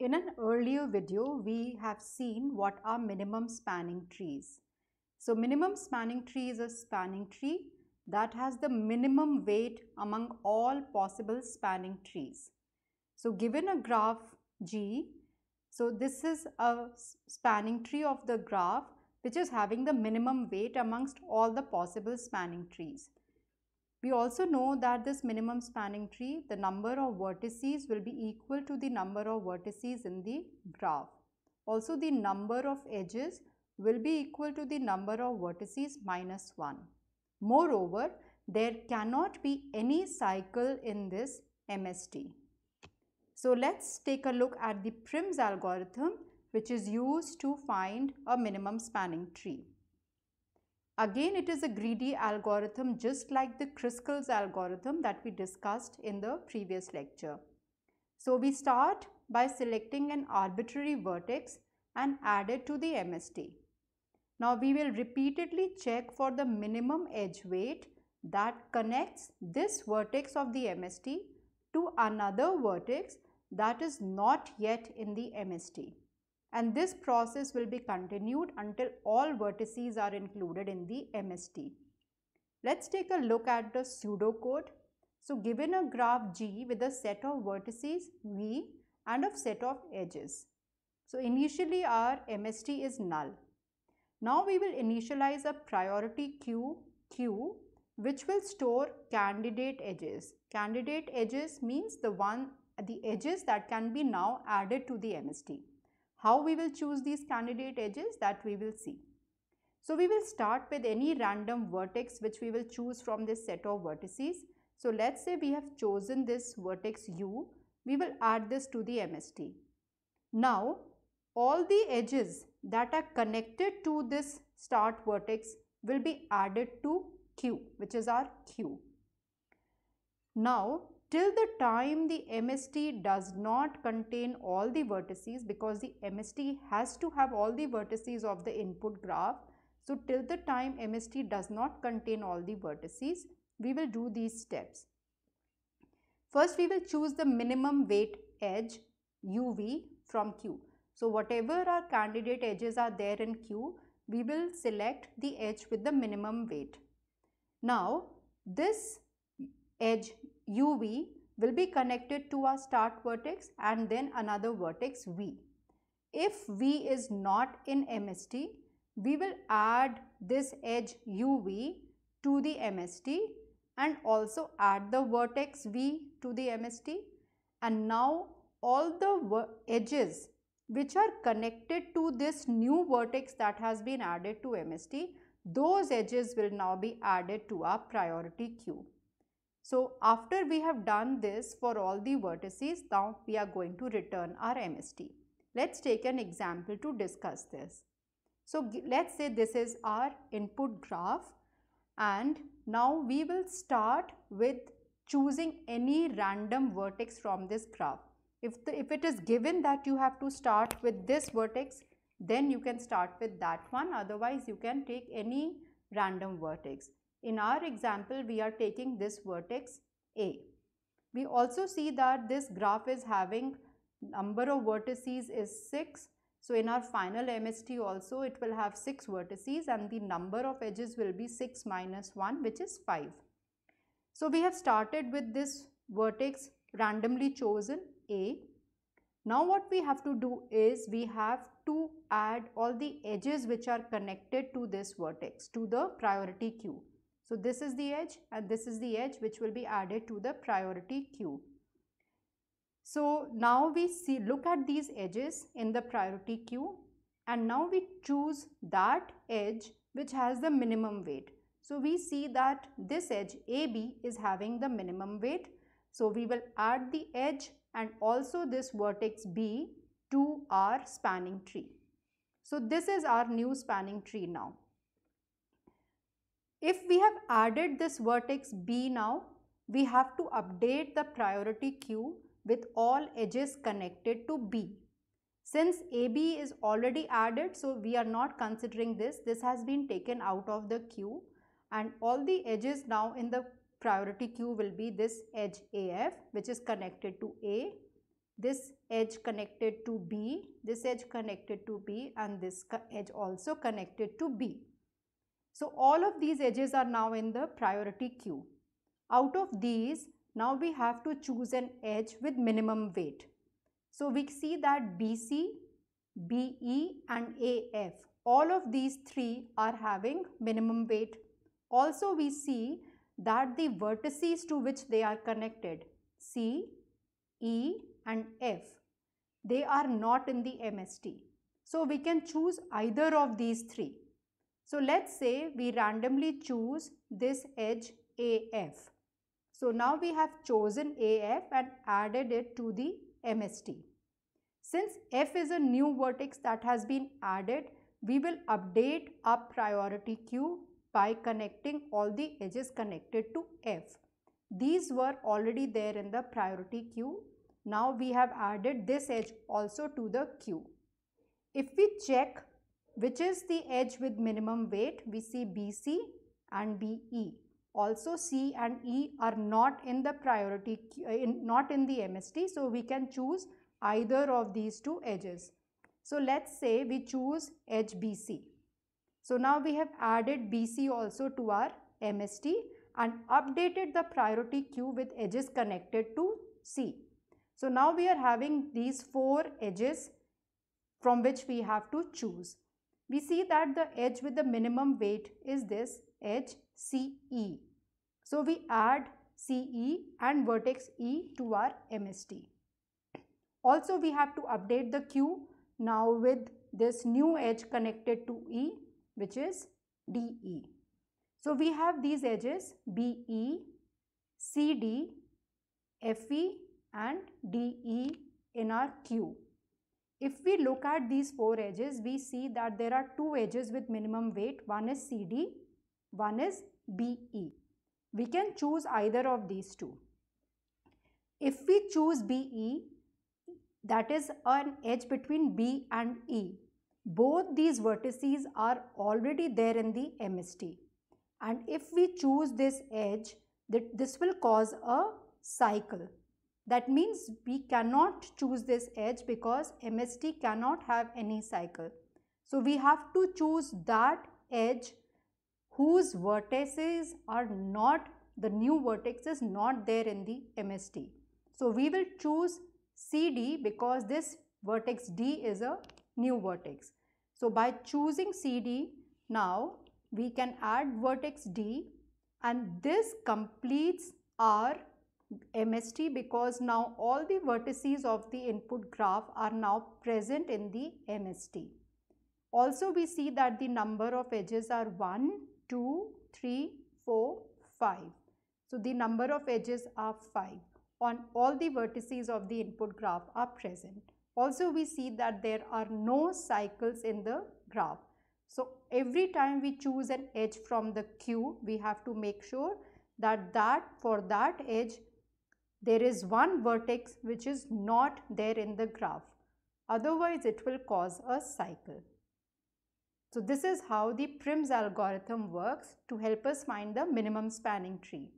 In an earlier video, we have seen what are minimum spanning trees. So minimum spanning tree is a spanning tree that has the minimum weight among all possible spanning trees. So given a graph G, so this is a spanning tree of the graph which is having the minimum weight amongst all the possible spanning trees. We also know that this minimum spanning tree, the number of vertices will be equal to the number of vertices in the graph. Also the number of edges will be equal to the number of vertices minus 1. Moreover, there cannot be any cycle in this MST. So let's take a look at the Prim's algorithm which is used to find a minimum spanning tree. Again, it is a greedy algorithm just like the Kruskal's algorithm that we discussed in the previous lecture. So we start by selecting an arbitrary vertex and add it to the MST. Now we will repeatedly check for the minimum edge weight that connects this vertex of the MST to another vertex that is not yet in the MST and this process will be continued until all vertices are included in the MST. Let's take a look at the pseudocode. So given a graph G with a set of vertices V and a set of edges. So initially our MST is null. Now we will initialize a priority queue Q which will store candidate edges. Candidate edges means the one the edges that can be now added to the MST. How we will choose these candidate edges that we will see. So we will start with any random vertex which we will choose from this set of vertices. So let's say we have chosen this vertex u, we will add this to the MST. Now all the edges that are connected to this start vertex will be added to q which is our q. Now till the time the MST does not contain all the vertices because the MST has to have all the vertices of the input graph. So till the time MST does not contain all the vertices, we will do these steps. First we will choose the minimum weight edge UV from Q. So whatever our candidate edges are there in Q, we will select the edge with the minimum weight. Now this edge uv will be connected to our start vertex and then another vertex v. If v is not in MST, we will add this edge uv to the MST and also add the vertex v to the MST and now all the edges which are connected to this new vertex that has been added to MST, those edges will now be added to our priority queue. So after we have done this for all the vertices, now we are going to return our MST. Let's take an example to discuss this. So let's say this is our input graph and now we will start with choosing any random vertex from this graph. If, the, if it is given that you have to start with this vertex, then you can start with that one. Otherwise, you can take any random vertex. In our example, we are taking this vertex A. We also see that this graph is having number of vertices is 6. So in our final MST also it will have 6 vertices and the number of edges will be 6 minus 1 which is 5. So we have started with this vertex randomly chosen A. Now what we have to do is we have to add all the edges which are connected to this vertex to the priority queue. So this is the edge and this is the edge which will be added to the priority queue. So now we see look at these edges in the priority queue and now we choose that edge which has the minimum weight. So we see that this edge AB is having the minimum weight. So we will add the edge and also this vertex B to our spanning tree. So this is our new spanning tree now. If we have added this vertex B now, we have to update the priority queue with all edges connected to B. Since AB is already added, so we are not considering this. This has been taken out of the queue and all the edges now in the priority queue will be this edge AF which is connected to A this edge connected to B, this edge connected to B and this edge also connected to B. So all of these edges are now in the priority queue. Out of these, now we have to choose an edge with minimum weight. So we see that BC, BE and AF, all of these three are having minimum weight. Also we see that the vertices to which they are connected, C, E and F, they are not in the MST. So we can choose either of these three. So let's say we randomly choose this edge AF. So now we have chosen AF and added it to the MST. Since F is a new vertex that has been added, we will update our priority queue by connecting all the edges connected to F. These were already there in the priority queue. Now we have added this edge also to the queue. If we check which is the edge with minimum weight, we see BC and BE also C and E are not in the priority, uh, in, not in the MST. So we can choose either of these two edges. So let's say we choose edge BC. So now we have added BC also to our MST and updated the priority queue with edges connected to C. So now we are having these four edges from which we have to choose. We see that the edge with the minimum weight is this edge CE. So we add CE and vertex E to our MST. Also we have to update the queue now with this new edge connected to E which is DE. So we have these edges BE, CD, FE and DE in our queue. If we look at these four edges, we see that there are two edges with minimum weight. One is CD, one is BE. We can choose either of these two. If we choose BE, that is an edge between B and E. Both these vertices are already there in the MST. And if we choose this edge, this will cause a cycle. That means we cannot choose this edge because MST cannot have any cycle. So we have to choose that edge whose vertices are not, the new vertex is not there in the MST. So we will choose CD because this vertex D is a new vertex. So by choosing CD, now we can add vertex D and this completes our MST because now all the vertices of the input graph are now present in the MST. Also we see that the number of edges are 1, 2, 3, 4, 5. So the number of edges are 5 on all the vertices of the input graph are present. Also we see that there are no cycles in the graph. So every time we choose an edge from the queue, we have to make sure that that for that edge there is one vertex which is not there in the graph. Otherwise it will cause a cycle. So this is how the Prim's algorithm works to help us find the minimum spanning tree.